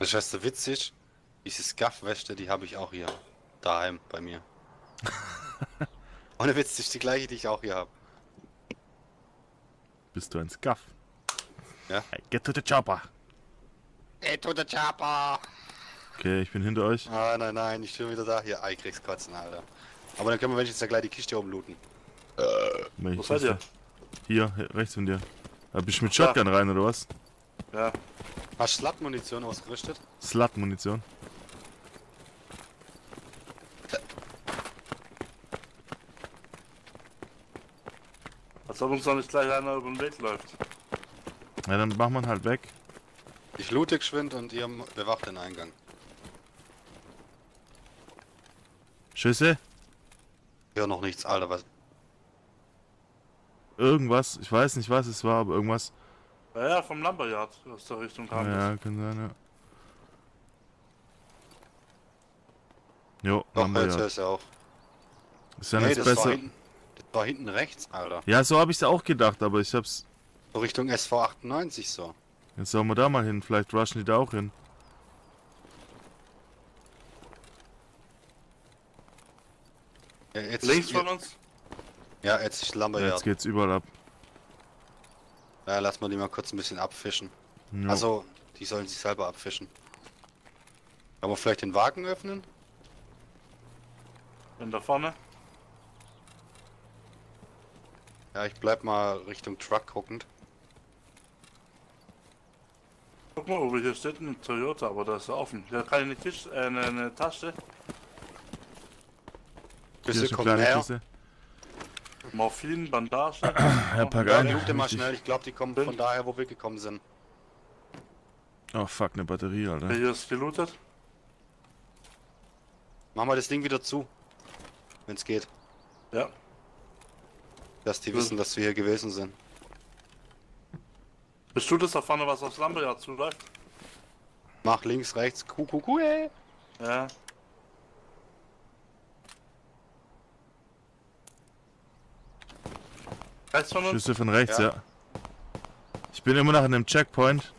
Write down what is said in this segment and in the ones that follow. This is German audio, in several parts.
Das ist so witzig. Diese Scuff-Wäsche, die habe ich auch hier. Daheim bei mir. Ohne Witz, das ist die gleiche, die ich auch hier habe. Bist du ein Scuff? Ja. Hey, get to the chopper. Ey, toter Chapa! Okay, ich bin hinter euch. Ah, nein, nein, ich bin wieder da. Hier, ah, ich krieg's kotzen, Alter. Aber dann können wir wenigstens ja gleich die Kiste oben looten. Welche Wo seid ihr? Hier, hier, rechts von dir. Da bist du mit Shotgun rein, oder was? Ja. Hast du Slut-Munition ausgerüstet? Slut-Munition. Als ob uns noch nicht gleich einer über den Weg läuft. Ja, dann macht man halt weg. Ich loote geschwind und ihr bewacht den Eingang. Schüsse? Ja, noch nichts, Alter, was? Irgendwas. Ich weiß nicht, was es war, aber irgendwas. Ja, ja, vom Lumberyard aus der Richtung kam das. Ja, kann sein, ja. Jo, Doch, haben wir jetzt ja. hörst du auch. Ist ja Nee, nicht das war, besser. hinten, das war hinten rechts, Alter. Ja, so habe ich es auch gedacht, aber ich hab's. So Richtung SV98 so. Jetzt sollen wir da mal hin. Vielleicht rushen die da auch hin. Ja, jetzt Links von uns? Ja, jetzt ist Ja, Lumberyard. jetzt geht's überall ab. Ja, lass mal die mal kurz ein bisschen abfischen. Jo. Also, die sollen sich selber abfischen. Wir vielleicht den Wagen öffnen? Bin da vorne. Ja, ich bleib mal Richtung Truck guckend. Guck mal, Uwe, hier steht ein Toyota, aber da ist er offen. Hier kann eine, Kiste, äh, eine, eine Tasche, Hier Küsse ist eine kommt kleine näher. Kiste. Morphin, Bandage. Ja, pack Ja, ein. loote mal Richtig. schnell. Ich glaube, die kommen von daher, wo wir gekommen sind. Oh fuck, eine Batterie, Alter. Hier ist gelootet. Mach mal das Ding wieder zu. Wenn's geht. Ja. Dass die wissen, dass wir hier gewesen sind. Bist du das da vorne, was aufs Lumberyard zuläuft? Mach links, rechts. Kuh, kuh, kuh, ey. Ja. Rechts von uns? Schüsse von rechts, ja. Ja. Ich bin immer noch an dem Checkpoint.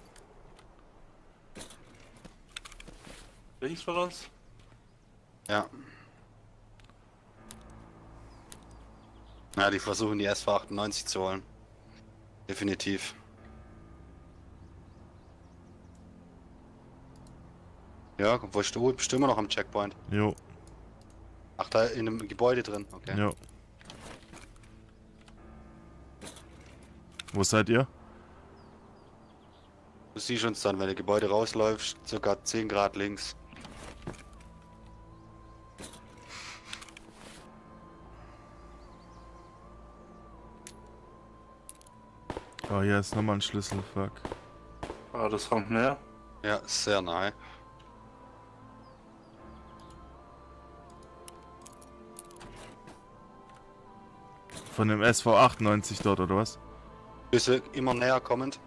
Links von uns? Ja. Ja, die versuchen die SV98 zu holen. Definitiv. Ja, wo du? Bist du immer noch am Checkpoint? Jo, Ach, da in einem Gebäude drin. Okay. jo. Wo seid ihr? Du siehst uns dann, wenn du Gebäude rausläufst, circa 10 Grad links. Oh, hier ist nochmal ein Schlüssel, fuck. Ah, das kommt näher. Ja, sehr nahe. Von dem SV98 dort, oder was? Bisse immer näher kommend.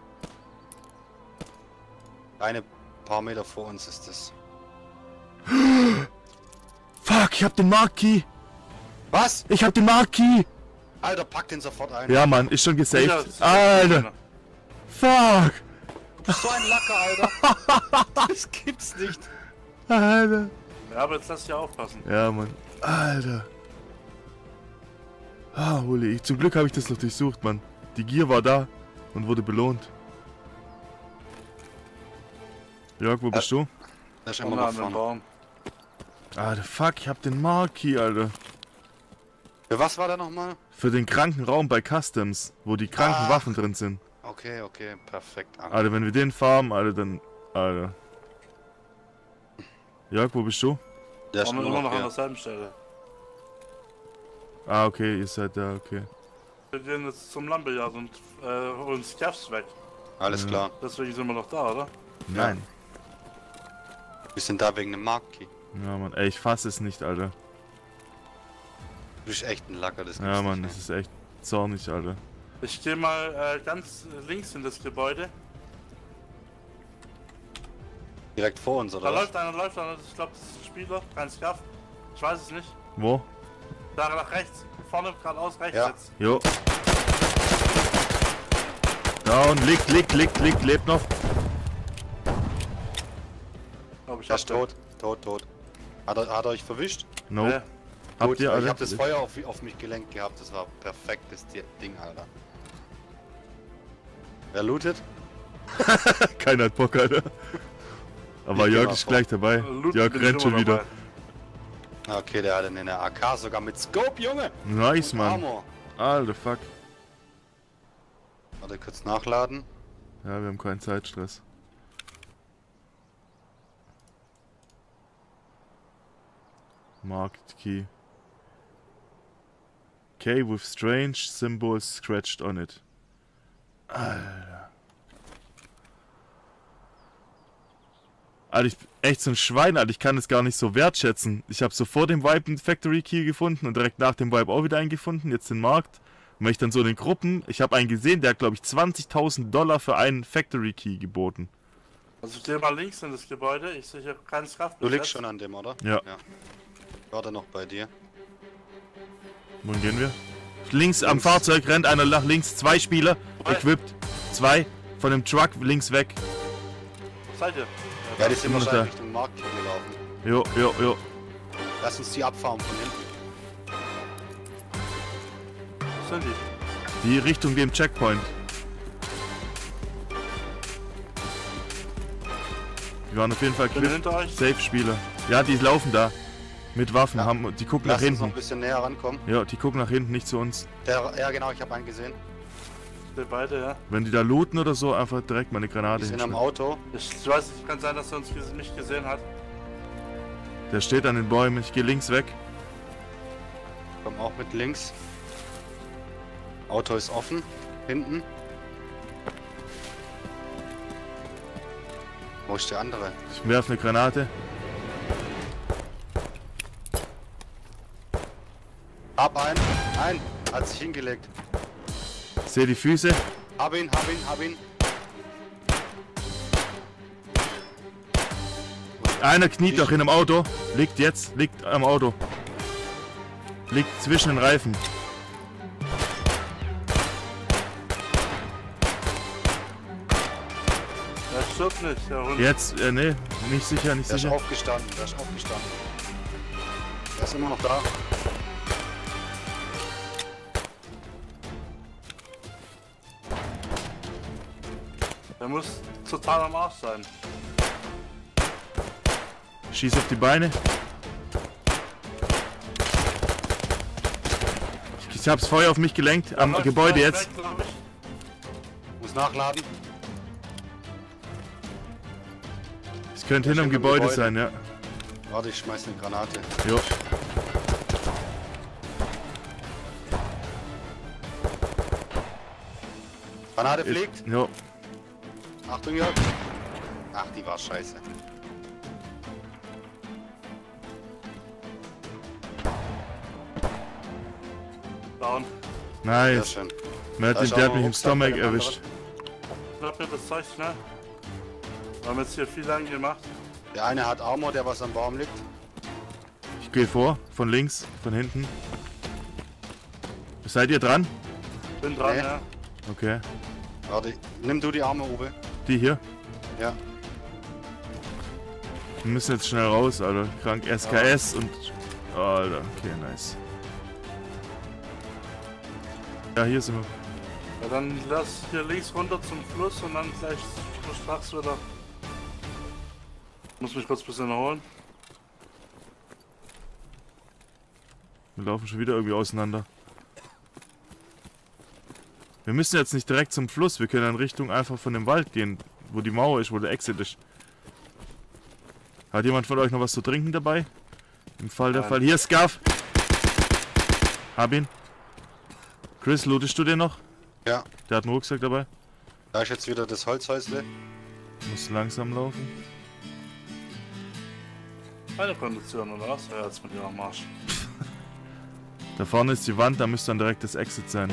Eine paar Meter vor uns ist es. Fuck, ich hab den Marquis! Was? Ich hab den Marquis! Alter, pack den sofort ein. Ja, Mann, ist schon Ja, gesaved. ist- Alter! Fuck! So ein Lacker, Alter. das gibt's nicht. Alter! Ja, aber jetzt lass dich aufpassen. Ja, Mann. Alter! Ah, Uli, ich, zum Glück habe ich das noch durchsucht, Mann. Die Gier war da und wurde belohnt. Jörg, wo bist du? Das ist immer noch an dem vorne. Baum. Alter, fuck, ich hab den Marquis, Alter. Für was war da nochmal? Für den kranken Raum bei Customs, wo die kranken Ah. Waffen drin sind. Okay, okay, perfekt. Alter. Alter, wenn wir den farmen, Alter, dann. Alter. Jörg, wo bist du? Der ist immer noch noch an derselben Stelle. Ah, okay, ihr seid da, okay. Wir gehen jetzt zum Lumberyard und äh, holen Scaffs weg. Alles Ja. klar. Deswegen sind wir noch da, oder? Nein. Wir sind da wegen dem Marki. Ja, Mann, ey, ich fass es nicht, Alter. Du bist echt ein Lacker, das Ja, Mann, nicht das ist echt zornig, Alter. Ich gehe mal äh, ganz links in das Gebäude. Direkt vor uns, Da oder was? läuft einer, läuft einer. Ich glaube, das ist ein Spieler, kein Scaff. Ich weiß es nicht. Wo? Da nach rechts. Vorne geradeaus rechts Ja. jetzt. Jo. Down, liegt, liegt, liegt, liegt, lebt noch. ich Der hab ist tot, tot, tot. Hat er, hat er euch verwischt? Nope. Ja. Habt Gut, ihr ich alle? hab das Feuer auf, auf mich gelenkt gehabt, das war perfektes Di- Ding, Alter. Wer lootet? Keiner hat Bock, Alter. Aber Ich Jörg ist vor. gleich dabei. Loot Jörg ich rennt schon wieder. dabei. Okay, der hatte eine AK sogar mit Scope, Junge! Nice, Und Mann. Armor. Alter, fuck. Warte, kurz nachladen. Ja, wir haben keinen Zeitstress. Marked key. Key with strange symbols scratched on it. Alter. Alter, ich bin echt so ein Schwein, Alter. Ich kann es gar nicht so wertschätzen. Ich habe so vor dem Vibe einen Factory Key gefunden und direkt nach dem Vibe auch wieder einen gefunden. Jetzt den Markt. Und wenn ich dann so in den Gruppen, ich habe einen gesehen, der hat glaube ich 20.000 Dollar für einen Factory Key geboten. Also ich mal links in das Gebäude, ich sehe hier keinen Schaft. Du liegst schon an dem, oder? Ja. ja. Ich warte noch bei dir. Wohin gehen wir? Links am Fahrzeug rennt einer nach links, zwei Spieler, equipped, zwei von dem Truck links weg. Seid ihr? Ja, die sind noch wahrscheinlich da. Richtung Markt hier gelaufen. Jo, jo, jo. Lass uns die abfahren von hinten. Wo sind die? Die Richtung dem Checkpoint. Die waren auf jeden Fall euch. Safe-Spieler. Ja, die laufen da. Mit Waffen. Ja. Haben, die gucken Lass nach uns noch ein hinten. bisschen näher rankommen. Ja, die gucken nach hinten, nicht zu uns. Der, ja, genau, ich habe einen gesehen. Wir beide, ja. Wenn die da looten oder so, einfach direkt mal eine Granate Die sind am. Auto. Ich, ich weiß nicht, kann sein, dass er uns mich gesehen hat. Der steht an den Bäumen. Ich gehe links weg. Komm auch mit links. Auto ist offen. Hinten. Wo ist der andere? Ich werfe eine Granate. Hab einen. Ein. Hat sich hingelegt. Sehe die Füße. Hab ihn, hab ihn, hab ihn. Einer kniet doch in einem Auto. Liegt jetzt, liegt am Auto. Liegt zwischen den Reifen. Der stirbt nicht, der Hund. Jetzt, äh, nee, nicht sicher, nicht Der ist sicher. aufgestanden. Der ist aufgestanden. Der ist immer noch da. Der muss total am Arsch sein. Schieß auf die Beine. Ich hab's Feuer auf mich gelenkt, am Läuft Gebäude jetzt. weg. Muss nachladen. Es könnte Ja, hinterm Gebäude Gebäude. sein, ja. Warte, ich schmeiß eine Granate. Jo. Granate fliegt. Jo. Achtung, Jörg. Ach, die war scheiße. Down. Sehr Nice. schön. Man hat den, der hat mich im Stomach erwischt. Glaub mir das Zeug schnell. Wir haben jetzt hier viel lang gemacht. Der eine hat Armor, der was am Baum liegt. Ich gehe vor, von links, von hinten. Seid ihr dran? Bin dran, Nee. ja. Okay. Warte, nimm du die Arme, Uwe. Die hier. Ja. Wir müssen jetzt schnell raus, Alter. Krank SKS und. Alter, okay, nice. Ja, hier sind wir. ja. Dann lass hier links runter zum Fluss und dann gleich strachs wieder. Muss mich kurz ein bisschen erholen. Wir laufen schon wieder irgendwie auseinander. Wir müssen jetzt nicht direkt zum Fluss, wir können in Richtung einfach von dem Wald gehen, wo die Mauer ist, wo der Exit ist. Hat jemand von euch noch was zu trinken dabei? Im Fall der Nein. Fall. Hier, Scarf! Hab ihn. Chris, lootest du den noch? Ja. Der hat einen Rucksack dabei. Da ist jetzt wieder das Holzhäusle. Muss langsam laufen. Keine Kondition, oder was? Ja, jetzt mit dir am Arsch. Da vorne ist die Wand, da müsste dann direkt das Exit sein.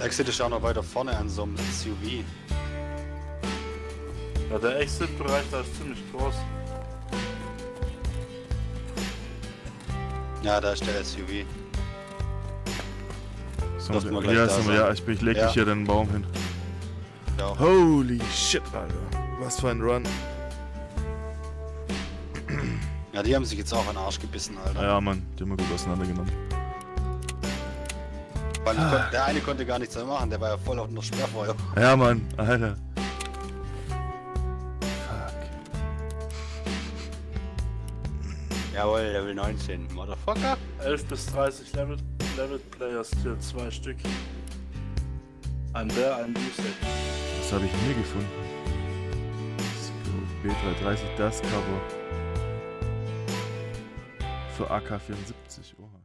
Exit ist auch noch weiter vorne an so einem SUV. Ja, der Exit-Bereich da ist ziemlich groß. Ja, da ist der SUV. So, wir gleich ja, da wir, ja, ich, bin- ich leg Ja. dich hier den Baum hin. Ja. Holy shit, Alter. Was für ein Run. Ja, die haben sich jetzt auch an den Arsch gebissen, Alter. Ja, Mann, die haben wir gut auseinandergenommen. Weil ich kon- der eine konnte gar nichts mehr machen, der war ja voll auf der Sperrfeuer. Ja, Mann, Alter. Fuck. Jawohl, Level 19, Motherfucker. 11 bis 30 Level, Level Players hier zwei Stück. Ein Bär, ein Beefsteak. Was habe ich hier gefunden? Scope B330, das Cover. Für AK-74, oha.